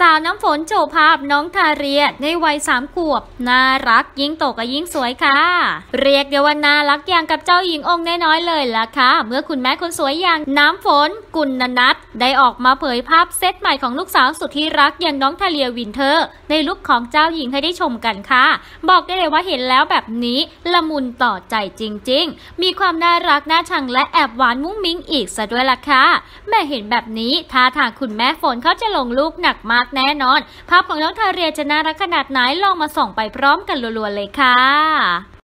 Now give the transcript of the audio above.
สาวน้ำฝนโชว์ภาพน้องทาเรียในวัยสามขวบ น่ารักยิ่งโตก็ยิ่งสวยค่ะ เรียกได้ว่าน่ารักอย่างกับเจ้าหญิงองค์น้อยๆเลยล่ะค่ะ เมื่อคุณแม่คนสวยอย่างน้ำฝนกุลณัฐได้ออกมาเผยภาพเซตใหม่ของลูกสาวสุดที่รักอย่างน้องทาเรียวินเทอร์ ในลุคของเจ้าหญิงให้ได้ชมกันค่ะ บอกได้เลยว่าเห็นแล้วแบบนี้ละมุนต่อใจจริง ๆ มีความน่ารักน่าชังและแอบหวานมุ้งมิ้งอีกซะด้วยล่ะค่ะแม่เห็นแบบนี้ท่าทางคุณแม่ฝนเขาจะลงลูกหนักมากกแน่นอน ภาพของน้องทาเรียจะน่ารักขนาดไหนลองมาส่องไปพร้อมกันรัวๆเลยค่ะ